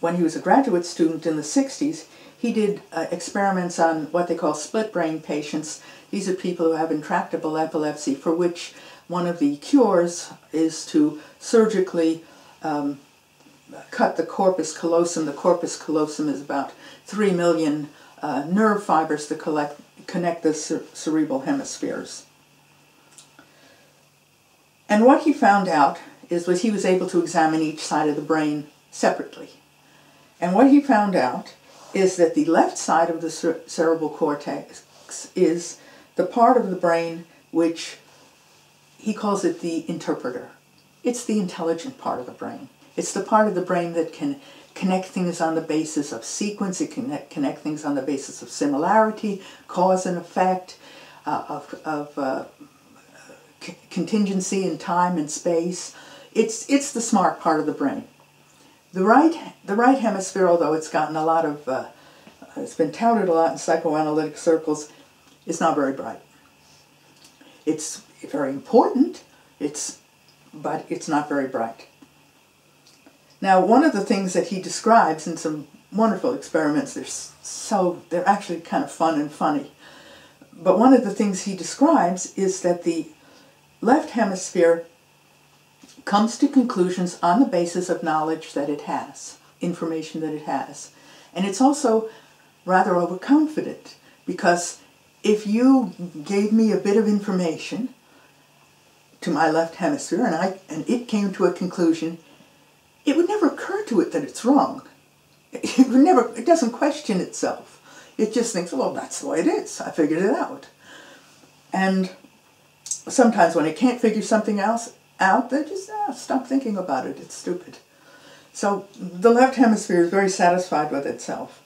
when he was a graduate student in the 60s, he did uh, experiments on what they call split brain patients. These are people who have intractable epilepsy, for which one of the cures is to surgically um, cut the corpus callosum. The corpus callosum is about 3 million uh, nerve fibers to collect, connect the cer cerebral hemispheres. And what he found out is that he was able to examine each side of the brain separately. And what he found out is that the left side of the cer cerebral cortex is the part of the brain which he calls it the interpreter. It's the intelligent part of the brain. It's the part of the brain that can connect things on the basis of sequence, it can connect things on the basis of similarity, cause and effect, uh, of, of uh, contingency in time and space. It's, it's the smart part of the brain. The right, the right hemisphere, although it's gotten a lot of, uh, it's been touted a lot in psychoanalytic circles, is not very bright. It's very important, it's, but it's not very bright. Now, one of the things that he describes in some wonderful experiments, they're so, they're actually kind of fun and funny. But one of the things he describes is that the left hemisphere comes to conclusions on the basis of knowledge that it has, information that it has. And it's also rather overconfident because if you gave me a bit of information to my left hemisphere and I and it came to a conclusion it would never occur to it that it's wrong. It would never, it doesn't question itself. It just thinks, well, that's the way it is. I figured it out. And sometimes when it can't figure something else out, they just ah, stop thinking about it. It's stupid. So the left hemisphere is very satisfied with itself.